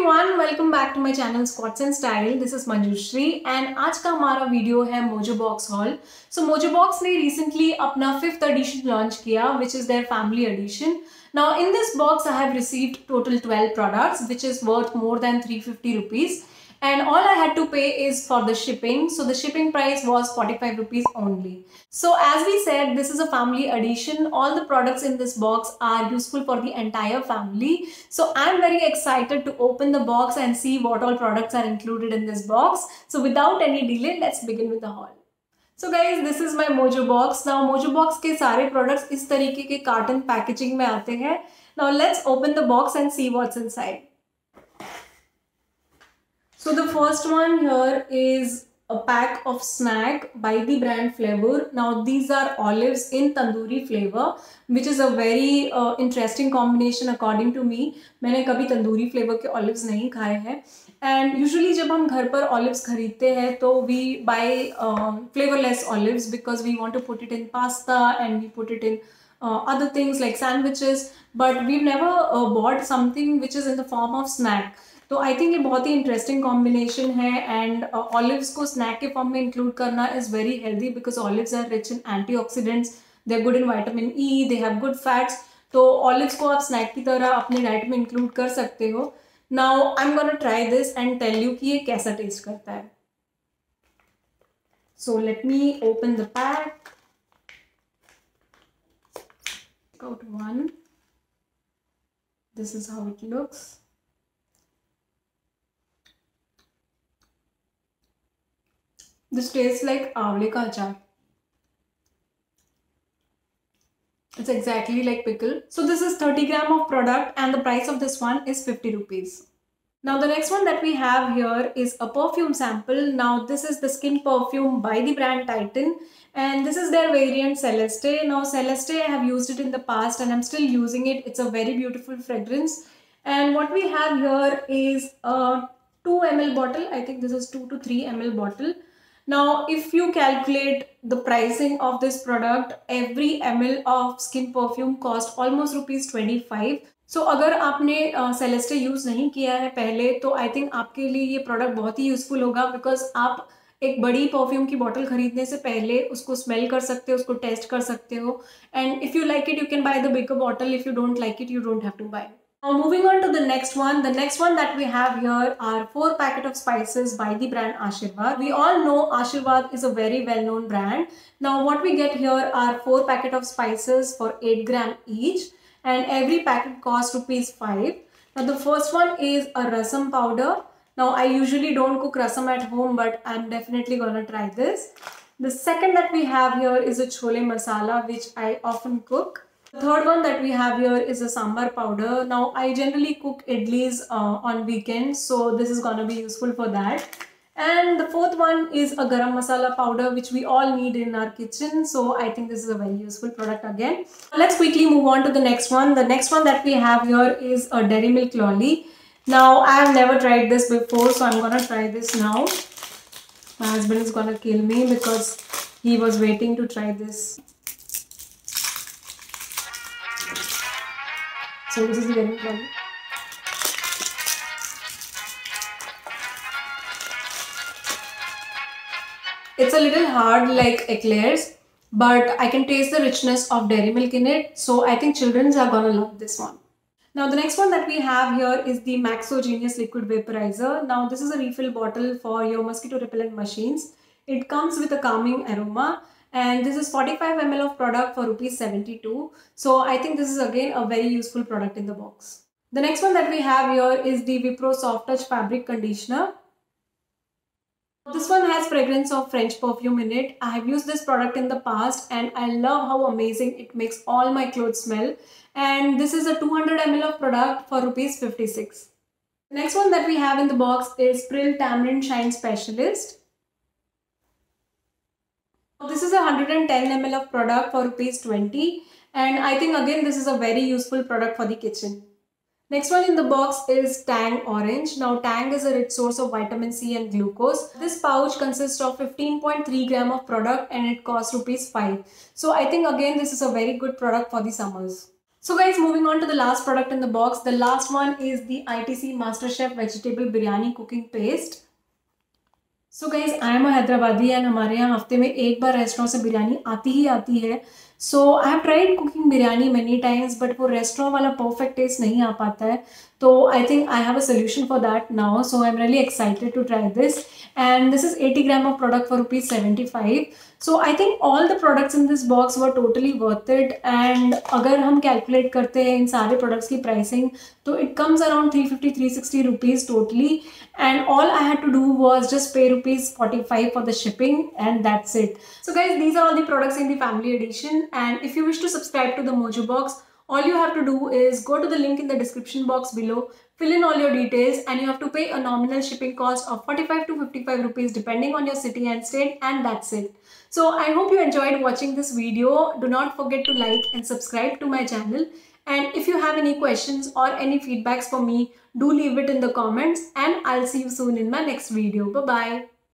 Everyone welcome back to my channel Scots and Style this is Manjushree and आज का हमारा video है Mojo box haul so Mojo box ने recently अपना fifth edition launch किया which is their family edition now in this box I have received total 12 products which is worth more than 350 rupees. and all I had to pay is for the shipping. So the shipping price was 45 rupees only. So as we said, this is a family edition. All the products in this box are useful for the entire family. So I'm very excited to open the box and see what all products are included in this box. So without any delay, let's begin with the haul. So guys, this is my Mojo box. Now Mojo box के सारे products इस तरीके के carton packaging में आते हैं. Now let's open the box and see what's inside. So the first one here is a pack of snack by the brand Flavor. Now these are olives in tandoori flavor which is a very uh, interesting combination according to me. मैंने कभी tandoori flavour के olives नहीं खाए हैं and usually जब हम घर पर ऑलिव्स खरीदते हैं तो we buy flavourless olives because we want to put it in pasta and we put it in other things like sandwiches but we've never uh, bought something which is in the form of snack तो आई think ये बहुत ही interesting combination है and olives uh, को snack के form में include करना is very healthy because olives are rich in antioxidants they are good in vitamin E they have good fats तो ऑलिव्स को आप स्नैक की तरह अपने डाइट में इंक्लूड कर सकते हो। Now I am gonna try this and tell you कि ये कैसा टेस्ट करता है। So let me open the pack out one. This is how it looks. This tastes like avle ka. It's exactly like pickle. So this is 30 gram of product and the price of this one is 50 rupees. Now the next one that we have here is a perfume sample. Now this is the skin perfume by the brand Titan and this is their variant Celeste. Now Celeste I have used it in the past and I'm still using it. It's a very beautiful fragrance and what we have here is a 2 ml bottle. I think this is 2 to 3 ml bottle now, if you calculate the pricing of this product, every ml of skin perfume cost almost rupees 25. So so, अगर आपने Celeste uh, use नहीं किया है पहले तो I think आपके लिए ये प्रोडक्ट बहुत ही यूज़फुल होगा बिकॉज़ आप एक बड़ी परफ्यूम की बॉटल खरीदने से पहले उसको स्मेल कर सकते हो उसको टेस्ट कर सकते हो. And if you like it you can buy the bigger bottle if you don't like it you don't have to buy Now moving on to the next one. The next one that we have here are 4 packet of spices by the brand Aashirvaad. We all know Aashirvaad is a very well known brand. Now what we get here are 4 packet of spices for 8 gram each and every packet costs rupees 5. Now the first one is a rasam powder. Now I usually don't cook rasam at home but I'm definitely gonna try this. The second that we have here is a chole masala which I often cook. The third one that we have here is a sambar powder. Now I generally cook idlis uh, on weekends so this is gonna be useful for that. And the fourth one is a garam masala powder which we all need in our kitchen. So I think this is a very useful product again. Let's quickly move on to the next one. The next one that we have here is a dairy milk lolly. Now I have never tried this before so I'm gonna try this now. My husband is gonna kill me because he was waiting to try this. So this is the very problem. It's a little hard like eclairs, but I can taste the richness of dairy milk in it. So I think children are gonna love this one. Now the next one that we have here is the Maxo Genius Liquid Vaporizer. Now this is a refill bottle for your mosquito repellent machines. It comes with a calming aroma and this is 45 ml of product for rupees 72 so i think this is again a very useful product in the box. The next one that we have here is the Wipro soft touch fabric conditioner. This one has fragrance of french perfume in it. I have used this product in the past and i love how amazing it makes all my clothes smell. And this is a 200 ml of product for rupees 56 the next one that we have in the box is Pril Tamarind Shine Specialist. This is a 110 ml of product for rupees 20 and I think again this is a very useful product for the kitchen. Next one in the box is Tang Orange. Now Tang is a rich source of vitamin C and glucose. This pouch consists of 15.3 gram of product and it costs rupees 5. So I think again this is a very good product for the summers. So guys, moving on to the last product in the box. The last one is the ITC MasterChef Vegetable Biryani Cooking Paste. So guys I am Hyderabadi and हमारे यहाँ हफ़्ते में एक बार restaurant से बिरयानी आती ही आती है। So I have tried cooking biryani many times but वो रेस्टोरेंट वाला परफेक्ट टेस्ट नहीं आ पाता है। तो I think I have a solution for that now so I am really excited to try this and this is eighty gram of product for rupees seventy five so I think all the products in this box were totally worth it and अगर हम calculate करते हैं इन सारे products की pricing तो it comes around three fifty three sixty rupees totally and all I had to do was just pay rupees 45 for the shipping and that's it. So guys these are all the products in the family edition and if you wish to subscribe to the Mojo box all you have to do is go to the link in the description box below fill in all your details and you have to pay a nominal shipping cost of 45 to 55 rupees depending on your city and state and that's it. So I hope you enjoyed watching this video. Do not forget to like and subscribe to my channel and if you have any questions or any feedbacks for me, do leave it in the comments and I'll see you soon in my next video. Bye-bye.